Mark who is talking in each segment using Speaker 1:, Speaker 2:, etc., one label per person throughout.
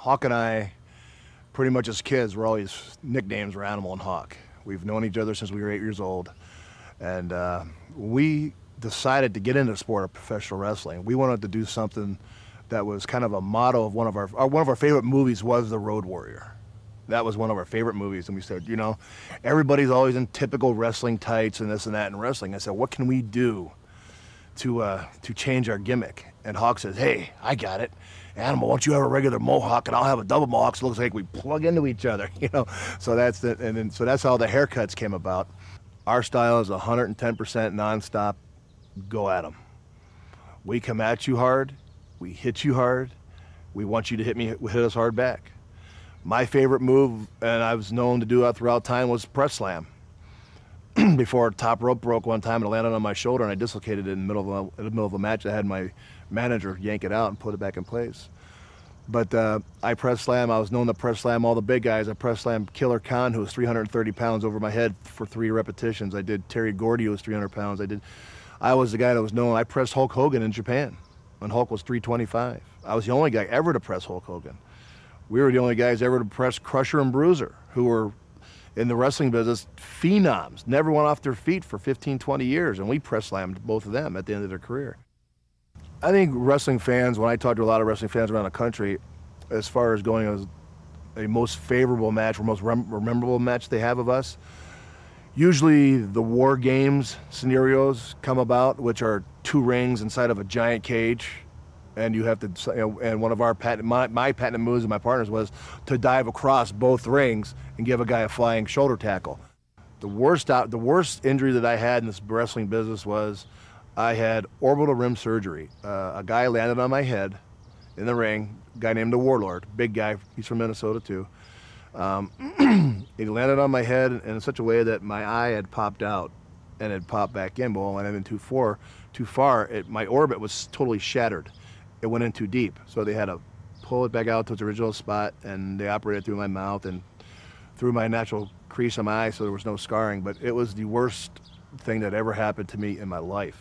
Speaker 1: Hawk and I, pretty much as kids, were always nicknames were Animal and Hawk. We've known each other since we were eight years old, and uh, we decided to get into the sport of professional wrestling. We wanted to do something that was kind of a motto of one of our, our one of our favorite movies was The Road Warrior. That was one of our favorite movies, and we said, you know, everybody's always in typical wrestling tights and this and that in wrestling. I said, what can we do to uh, to change our gimmick? And Hawk says, hey, I got it. Animal, why don't you have a regular mohawk and I'll have a double mohawk so it looks like we plug into each other, you know? So that's the, and then, so that's how the haircuts came about. Our style is 110% nonstop, go at them. We come at you hard, we hit you hard, we want you to hit me, hit us hard back. My favorite move, and I was known to do that throughout time, was press slam. Before top rope broke one time and it landed on my shoulder and I dislocated it in the middle of the middle of a match. I had my manager yank it out and put it back in place. But uh, I press slam. I was known to press slam all the big guys. I press slam Killer Khan, who was 330 pounds over my head for three repetitions. I did Terry Gordy, who was 300 pounds. I did. I was the guy that was known. I pressed Hulk Hogan in Japan when Hulk was 325. I was the only guy ever to press Hulk Hogan. We were the only guys ever to press Crusher and Bruiser, who were in the wrestling business phenoms, never went off their feet for 15, 20 years, and we press slammed both of them at the end of their career. I think wrestling fans, when I talk to a lot of wrestling fans around the country, as far as going as a most favorable match or most rem- memorable match they have of us, usually the war games scenarios come about, which are two rings inside of a giant cage, and you have to. And one of our patent, my, my patent moves and my partners was to dive across both rings and give a guy a flying shoulder tackle. The worst out, the worst injury that I had in this wrestling business was I had orbital rim surgery. Uh, a guy landed on my head in the ring, guy named the Warlord, big guy, he's from Minnesota too. Um, he landed on my head in such a way that my eye had popped out and had popped back in. But when I went too far, too far, it, my orbit was totally shattered. It went in too deep, so they had to pull it back out to its original spot, and they operated through my mouth and through my natural crease on my eye, so there was no scarring. But it was the worst thing that ever happened to me in my life.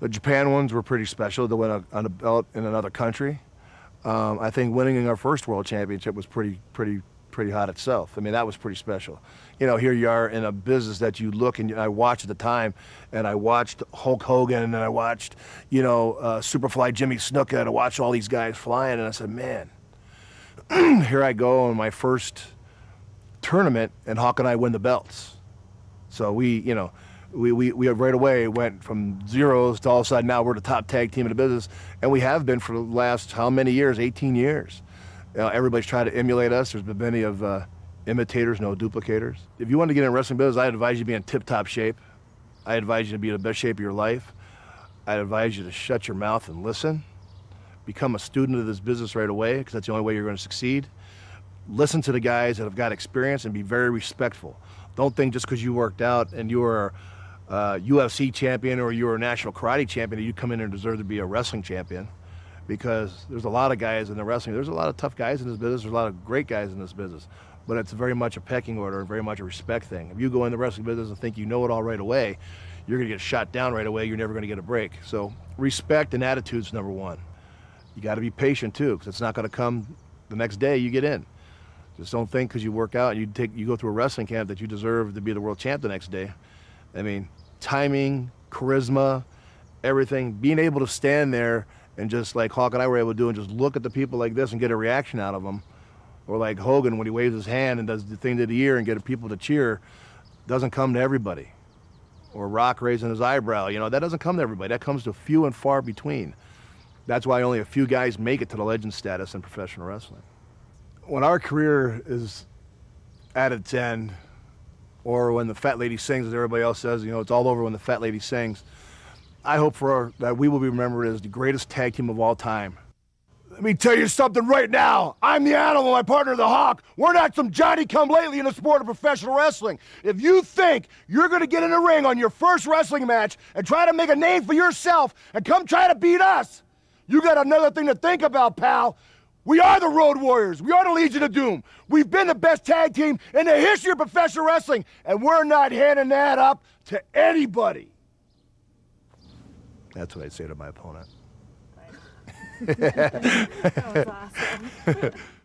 Speaker 1: The Japan ones were pretty special They went on a belt in another country. Um, I think winning our first world championship was pretty, pretty, pretty hot itself. I mean, that was pretty special. You know, here you are in a business that you look and I watched at the time, and I watched Hulk Hogan and I watched, you know, uh, Superfly Jimmy Snuka and I watched all these guys flying, and I said, man, here I go in my first tournament, and Hawk and I win the belts. So we, you know, we, we, we right away went from zeros to all of a sudden now we're the top tag team in the business, and we have been for the last how many years? 18 years. You know, everybody's trying to emulate us. There's been many of uh, imitators, no duplicators. If you want to get in wrestling business, I advise you to be in tip-top shape. I advise you to be in the best shape of your life. I advise you to shut your mouth and listen. Become a student of this business right away, because that's the only way you're going to succeed. Listen to the guys that have got experience and be very respectful. Don't think just because you worked out and you are a UFC champion or you're a national karate champion, that you come in and deserve to be a wrestling champion. Because there's a lot of guys in the wrestling. There's a lot of tough guys in this business. There's a lot of great guys in this business. But it's very much a pecking order and very much a respect thing. If you go in the wrestling business and think you know it all right away, you're going to get shot down right away. You're never going to get a break. So respect and attitude's number one. You got to be patient too, because it's not going to come the next day you get in. Just don't think because you work out and you take you go through a wrestling camp that you deserve to be the world champ the next day. I mean, timing, charisma, everything, being able to stand there and just like Hawk and I were able to do and just look at the people like this and get a reaction out of them. Or like Hogan when he waves his hand and does the thing to the ear and get people to cheer, doesn't come to everybody. Or Rock raising his eyebrow, you know, that doesn't come to everybody. That comes to few and far between. That's why only a few guys make it to the legend status in professional wrestling. When our career is at its end, or when the fat lady sings, as everybody else says, you know, it's all over when the fat lady sings. I hope for our, that we will be remembered as the greatest tag team of all time. Let me tell you something right now. I'm the animal, my partner, the hawk. We're not some Johnny come lately in the sport of professional wrestling. If you think you're going to get in the ring on your first wrestling match and try to make a name for yourself and come try to beat us, you got another thing to think about, pal. We are the Road Warriors. We are the Legion of Doom. We've been the best tag team in the history of professional wrestling, and we're not handing that up to anybody. That's what I'd say to my opponent.
Speaker 2: that was awesome.